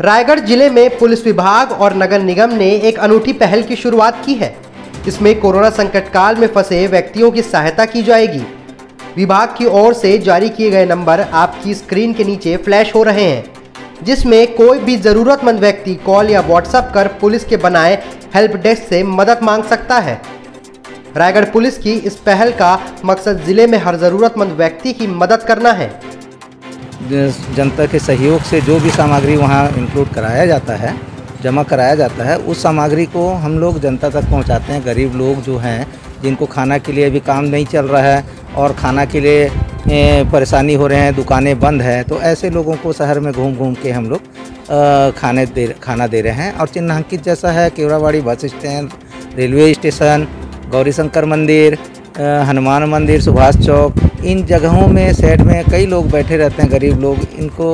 रायगढ़ ज़िले में पुलिस विभाग और नगर निगम ने एक अनूठी पहल की शुरुआत की है। इसमें कोरोना संकट काल में फंसे व्यक्तियों की सहायता की जाएगी। विभाग की ओर से जारी किए गए नंबर आपकी स्क्रीन के नीचे फ्लैश हो रहे हैं, जिसमें कोई भी ज़रूरतमंद व्यक्ति कॉल या व्हाट्सएप कर पुलिस के बनाए हेल्प डेस्क से मदद मांग सकता है। रायगढ़ पुलिस की इस पहल का मकसद ज़िले में हर ज़रूरतमंद व्यक्ति की मदद करना है। जनता के सहयोग से जो भी सामग्री वहाँ इंक्लूड कराया जाता है, जमा कराया जाता है, उस सामग्री को हम लोग जनता तक पहुँचाते हैं। गरीब लोग जो हैं, जिनको खाना के लिए अभी काम नहीं चल रहा है और खाना के लिए परेशानी हो रहे हैं, दुकानें बंद हैं तो ऐसे लोगों को शहर में घूम घूम के हम लोग खाने दे, खाना दे रहे हैं। और चिन्हांकित जैसा है, Kevdawadi bus stand, railway station Gauri Shankar मंदिर हनुमान मंदिर, सुभाष चौक इन जगहों में सेट में कई लोग बैठे रहते हैं, गरीब लोग। इनको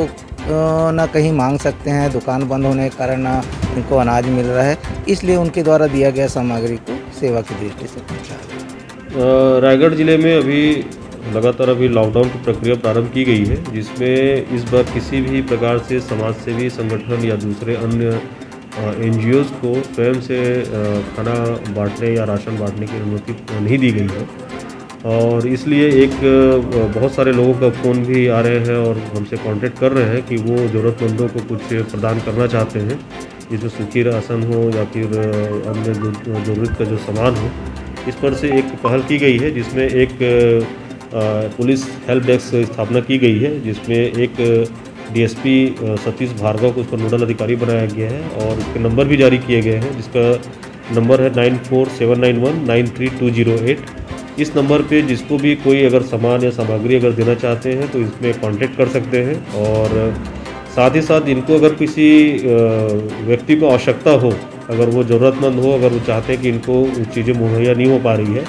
ना कहीं मांग सकते हैं, दुकान बंद होने के कारण ना इनको अनाज मिल रहा है। इसलिए उनके द्वारा दिया गया सामग्री को सेवा की दृष्टि से। रायगढ़ ज़िले में अभी लगातार अभी लॉकडाउन की प्रक्रिया प्रारंभ की गई है, जिसमें इस बार किसी भी प्रकार से समाज सेवी संगठन या दूसरे अन्य एन को स्वयं से खाना बांटने या राशन बांटने की अनुमति नहीं दी गई है। और इसलिए एक बहुत सारे लोगों का फ़ोन भी आ रहे हैं और हमसे कांटेक्ट कर रहे हैं कि वो ज़रूरतमंदों को कुछ प्रदान करना चाहते हैं। जिसमें सूखी राशन हो या फिर अन्य ज़रूरत का जो सामान हो, इस पर से एक पहल की गई है, जिसमें एक पुलिस हेल्प डेस्क स्थापना की गई है, जिसमें एक डीएसपी सतीश भार्गव को उसका नोडल अधिकारी बनाया गया है और उसके नंबर भी जारी किए गए हैं, जिसका नंबर है nine four seven nine one nine three two zero eight. इस नंबर पे जिसको भी कोई अगर सामान या सामग्री अगर देना चाहते हैं तो इसमें कांटेक्ट कर सकते हैं। और साथ ही साथ इनको अगर किसी व्यक्ति को आवश्यकता हो, अगर वो ज़रूरतमंद हो, अगर वो चाहते हैं कि इनको चीज़ें मुहैया नहीं हो पा रही है,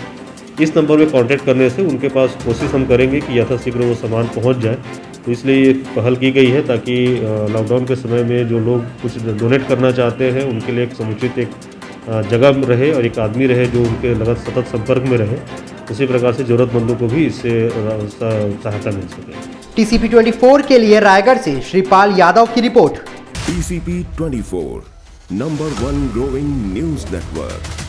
इस नंबर में कांटेक्ट करने से उनके पास कोशिश हम करेंगे कि यथाशीघ्र वो सामान पहुँच जाए। तो इसलिए ये पहल की गई है ताकि लॉकडाउन के समय में जो लोग कुछ डोनेट करना चाहते हैं, उनके लिए एक समुचित एक जगह रहे और एक आदमी रहे जो उनके लगत सतत संपर्क में रहे। उसी प्रकार से ज़रूरतमंदों को भी इससे सहायता मिल सके। टीसीपी 24 के लिए रायगढ़ से श्रीपाल यादव की report. TCP 24 number one growing news network.